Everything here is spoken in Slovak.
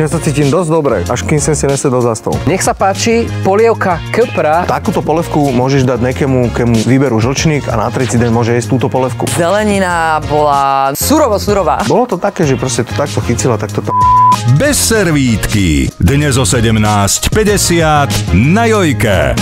Ja sa cítim dosť dobre, až kým som si nesedol za stôl. Nech sa páči, polievka Kpra. Takúto polevku môžeš dať nekému, kemu vyberú žlčník a na tretí deň môže jesť túto polevku. Zelenina bola surovo surová. Bolo to také, že proste to takto chycila, tak to tam... Bez servítky. Dnes o 17.50 na Jojke.